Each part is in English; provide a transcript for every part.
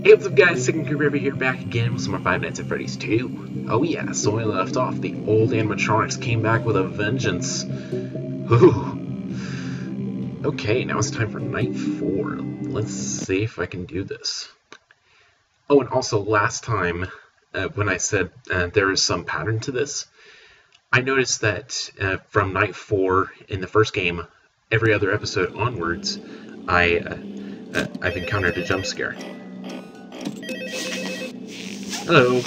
Hey, what's up guys, Second Kirby Ever here, back again with some more Five Nights at Freddy's 2. Oh yeah, so we left off, the old animatronics came back with a vengeance. Ooh. Okay, now it's time for night 4. Let's see if I can do this. Oh, and also last time, uh, when I said uh, there is some pattern to this, I noticed that uh, from night 4 in the first game, every other episode onwards, I, uh, uh, I've encountered a jump scare. Hello.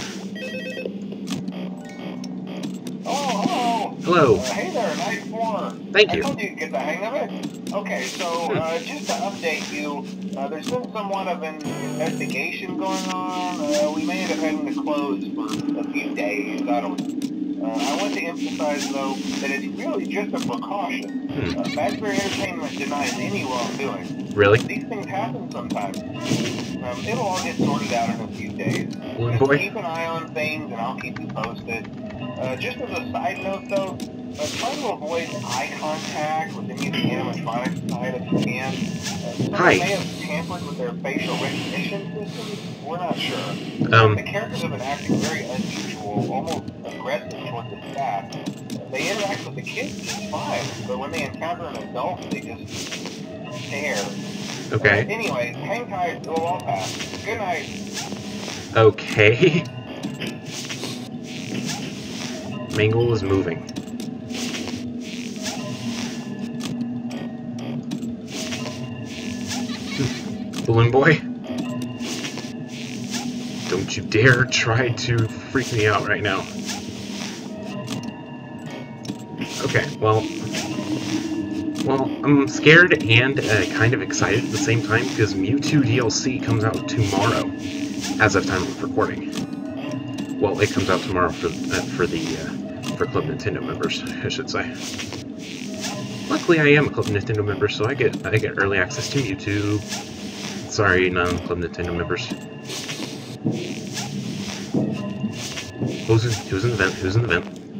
Oh, hello. Hello. Uh, hey there, night four. Thank you. I told you to get the hang of it. Okay, so uh, just to update you, uh, there's been somewhat of an investigation going on. Uh, we may end up having to close for a few days. I don't. Uh, I want to emphasize, though, that it's really just a precaution. Hmm. Uh, Fazbear Entertainment denies any wrongdoing. Really? These things happen sometimes. Um, it'll all get sorted out in a few days. Well, boy. keep an eye on things, and I'll keep you posted. Uh, just as a side note, though, uh, try to avoid eye contact with any of the animatronics side if you can. Uh, some Hi. may have tampered with their facial recognition systems. We're not sure. Um, the characters have been acting very unusual, almost aggressive toward the staff. They interact with the kids just fine, but when they encounter an adult, they just stare. Uh, okay. anyway, hang tight. It'll all pass. Good night. Okay. Mangle is moving. Balloon Boy? Don't you dare try to freak me out right now. Okay, well... Well, I'm scared and uh, kind of excited at the same time because Mewtwo DLC comes out tomorrow, as of time of recording. Well, it comes out tomorrow for uh, for the uh, for Club Nintendo members, I should say. Luckily, I am a Club Nintendo member, so I get I get early access to YouTube. Sorry, non-Club Nintendo members. Who's in, who's in the vent? Who's in the vent?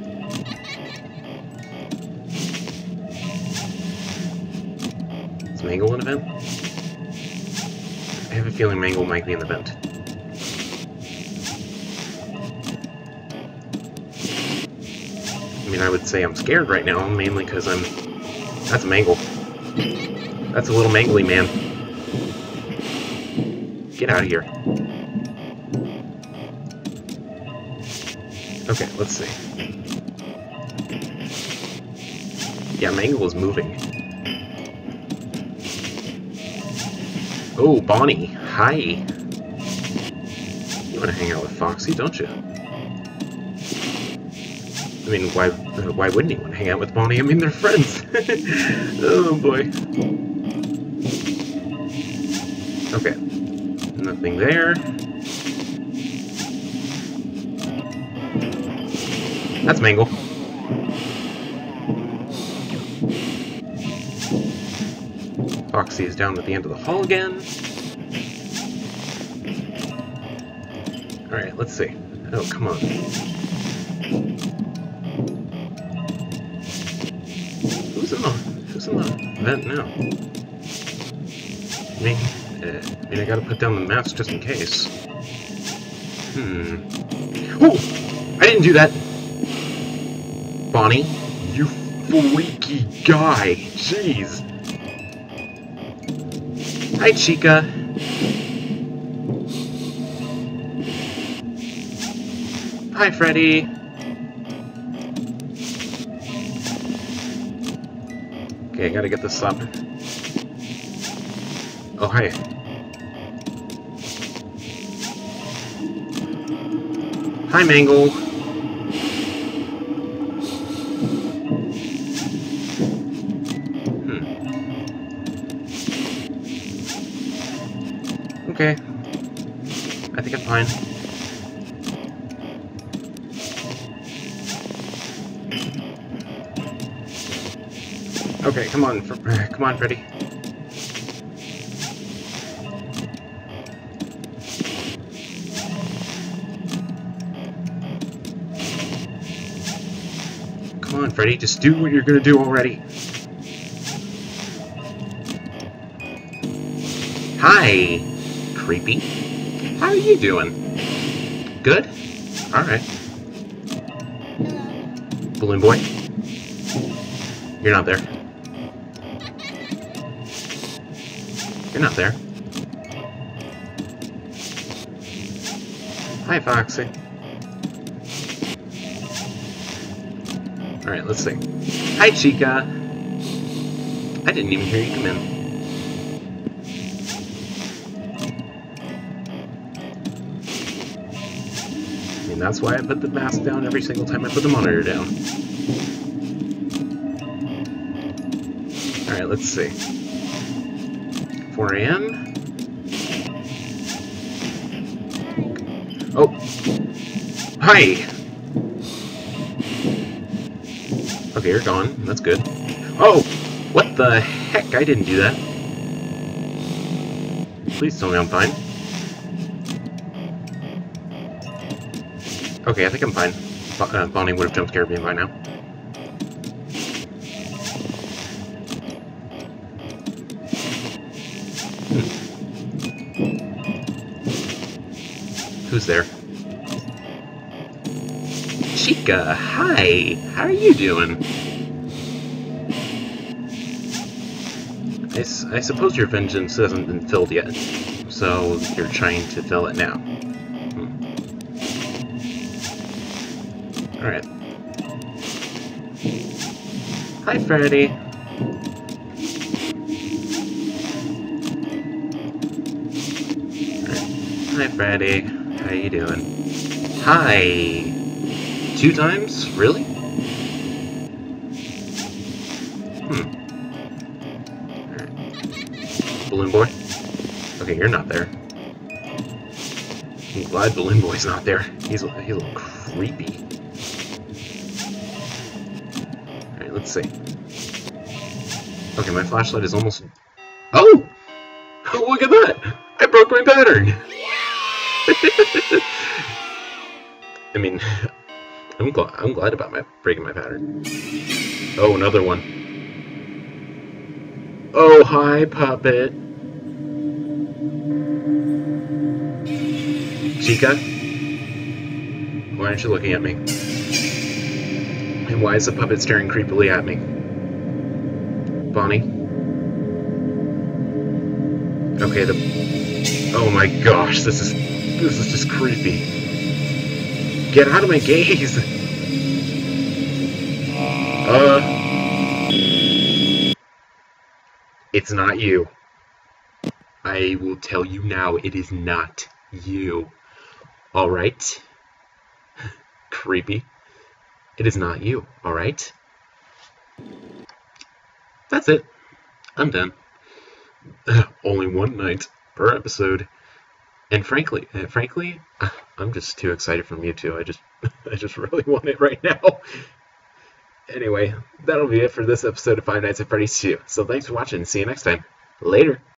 Is Mangle in the vent? I have a feeling Mangle might be in the vent. I mean, I would say I'm scared right now, mainly because I'm... That's a Mangle. That's a little mangly man. Get out of here. Okay, let's see. Yeah, Mangle is moving. Oh, Bonnie. Hi. You want to hang out with Foxy, don't you? I mean, why uh, why wouldn't he want to hang out with Bonnie? I mean, they're friends. oh, boy. Okay. Nothing there. That's Mangle. Foxy is down at the end of the hall again. Alright, let's see. Oh, come on. Who's in the who's in the vent now? I mean, uh, I mean, I gotta put down the maps just in case. Hmm. Oh! I didn't do that! Bonnie, you freaky guy! Jeez! Hi, Chica. Hi, Freddy. Okay, I gotta get this up. Oh, hi. Hi, Mangle. Okay. I think I'm fine. Okay, come on, come on, Freddy. Come on, Freddy, just do what you're gonna do already. Hi, creepy. How are you doing? Good? Alright. Balloon Boy? You're not there. You're not there. Hi, Foxy. Alright, let's see. Hi, Chica. I didn't even hear you come in. Mean, that's why I put the mask down every single time I put the monitor down. Alright, let's see. 4 a.m. Oh. Hi! Okay, you're gone. That's good. Oh! What the heck? I didn't do that. Please tell me I'm fine. Okay, I think I'm fine. Uh, Bonnie would have jump scared me by now. Who's there? Chica, hi! How are you doing? I, I suppose your vengeance hasn't been filled yet, so you're trying to fill it now. Alright. Hi, Freddy. Hi, Freddy. How you doing? Hi! Two times? Really? Hmm. Balloon Boy? Okay, you're not there. I'm glad Balloon Boy's not there. He's, he's a little creepy. Let's see. Okay, my flashlight is almost... Oh! oh look at that! I broke my pattern! I mean, I'm glad I'm glad about my breaking my pattern. Oh, another one. Oh, hi, puppet. Chica, why aren't you looking at me? And why is the puppet staring creepily at me? Bonnie. Okay, the Oh my gosh, this is this is just creepy. Get out of my gaze! Uh It's not you. I will tell you now, it is not you. Alright? Creepy. It is not you, alright? That's it. I'm done. Only one night per episode. And frankly, frankly, I'm just too excited for Mewtwo. I just, I just really want it right now. Anyway, that'll be it for this episode of Five Nights at Freddy's 2. So thanks for watching. See you next time. Later.